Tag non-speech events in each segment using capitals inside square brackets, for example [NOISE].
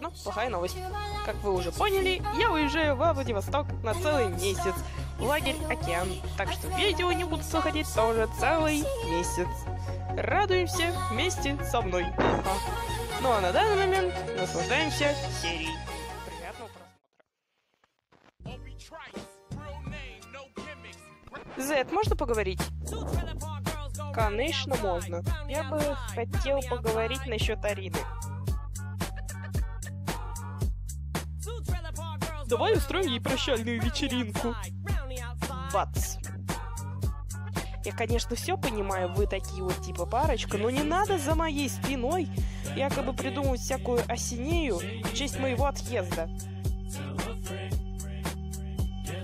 ну, плохая новость. Как вы уже поняли, я уезжаю во Владивосток на целый месяц. Лагерь «Океан». Так что видео не будут выходить тоже целый месяц. Радуемся вместе со мной. Ага. Ну а на данный момент наслаждаемся серией. Приятного просмотра. Зет, можно поговорить? Конечно, можно. Я бы хотел поговорить насчет Арины. Давай устроим ей прощальную вечеринку. Бац. Я, конечно, все понимаю, вы такие вот типа парочка, но не надо за моей спиной якобы придумывать всякую осенею в честь моего отъезда.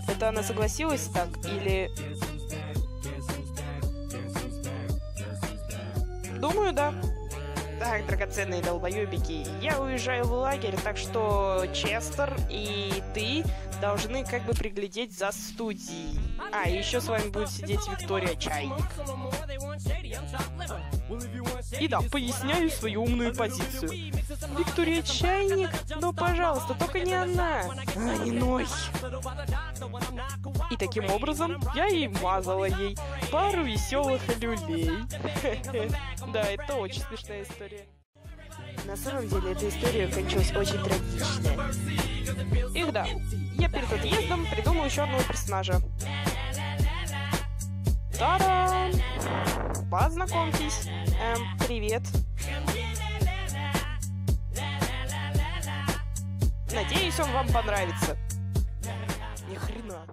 Это она согласилась так или... Думаю, да. Так, драгоценные долбоебики, я уезжаю в лагерь, так что Честер и ты должны как бы приглядеть за студией. А, еще с вами будет сидеть Виктория Чайник. И да, поясняю свою умную позицию. Виктория Чайник? Ну, пожалуйста, только не она. А, не ной. И таким образом я и мазала ей пару веселых люлей. [LAUGHS] Да, это очень смешная история. На самом деле, эта история кончилась очень трагично. Их да, я перед отъездом придумал еще одного персонажа. Та-дам! Познакомьтесь. Эм, привет. Надеюсь, он вам понравится. Ни хрена.